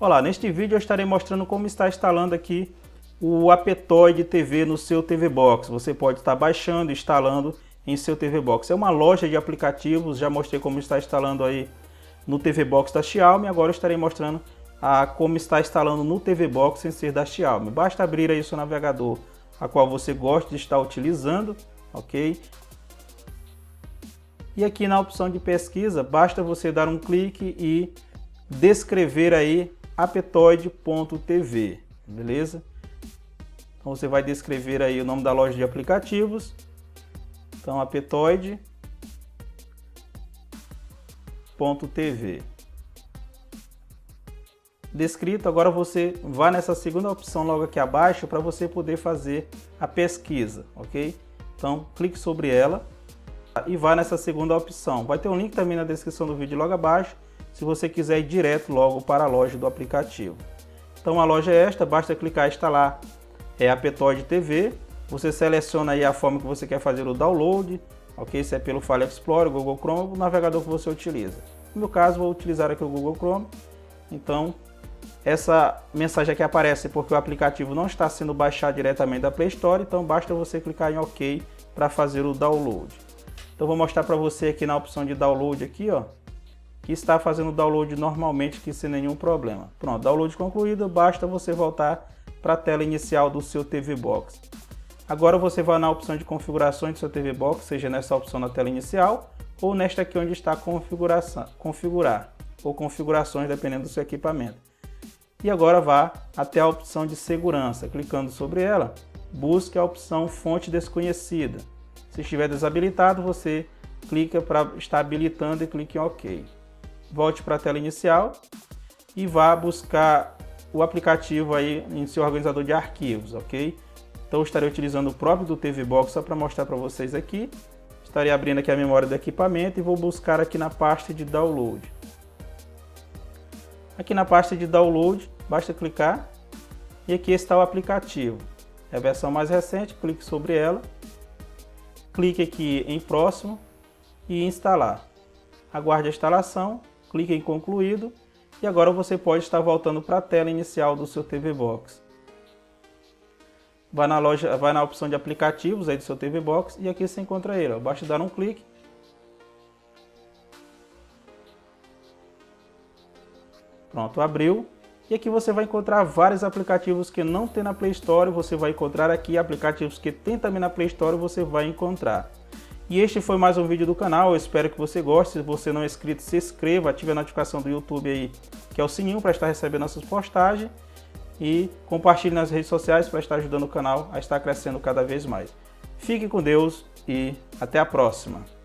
Olá, neste vídeo eu estarei mostrando como está instalando aqui o Apetoide TV no seu TV Box. Você pode estar baixando, instalando em seu TV Box. É uma loja de aplicativos, já mostrei como está instalando aí no TV Box da Xiaomi, agora estarei mostrando a como está instalando no TV Box sem ser da Xiaomi. Basta abrir aí seu navegador a qual você gosta de estar utilizando, ok? E aqui na opção de pesquisa, basta você dar um clique e descrever aí apetoide.tv, beleza? Então você vai descrever aí o nome da loja de aplicativos. Então apetoide.tv. Descrito, agora você vai nessa segunda opção logo aqui abaixo para você poder fazer a pesquisa, ok? Então clique sobre ela e vá nessa segunda opção. Vai ter um link também na descrição do vídeo logo abaixo se você quiser ir direto logo para a loja do aplicativo. Então a loja é esta, basta clicar em instalar é a Petoide TV, você seleciona aí a forma que você quer fazer o download, ok? Se é pelo File Explorer, Google Chrome, o navegador que você utiliza. No meu caso, vou utilizar aqui o Google Chrome, então essa mensagem aqui aparece porque o aplicativo não está sendo baixado diretamente da Play Store, então basta você clicar em OK para fazer o download. Então vou mostrar para você aqui na opção de download aqui, ó, que está fazendo o download normalmente aqui sem nenhum problema. Pronto, download concluído, basta você voltar para a tela inicial do seu TV Box. Agora você vai na opção de configurações do seu TV Box, seja nessa opção na tela inicial ou nesta aqui onde está configuração, configurar ou configurações dependendo do seu equipamento. E agora vá até a opção de segurança, clicando sobre ela, busque a opção fonte desconhecida. Se estiver desabilitado, você clica para estar habilitando e clique em OK volte para a tela inicial e vá buscar o aplicativo aí em seu organizador de arquivos, ok? Então estarei utilizando o próprio do TV Box só para mostrar para vocês aqui. Estarei abrindo aqui a memória do equipamento e vou buscar aqui na pasta de download. Aqui na pasta de download, basta clicar e aqui está o aplicativo. É a versão mais recente, clique sobre ela, clique aqui em próximo e instalar. Aguarde a instalação clique em concluído e agora você pode estar voltando para a tela inicial do seu TV Box. Vai na loja, vai na opção de aplicativos aí do seu TV Box e aqui você encontra ele. Basta dar um clique. Pronto, abriu. E aqui você vai encontrar vários aplicativos que não tem na Play Store, você vai encontrar aqui aplicativos que tem também na Play Store, você vai encontrar. E este foi mais um vídeo do canal, eu espero que você goste. Se você não é inscrito, se inscreva, ative a notificação do YouTube aí, que é o sininho para estar recebendo nossas postagens. E compartilhe nas redes sociais para estar ajudando o canal a estar crescendo cada vez mais. Fique com Deus e até a próxima.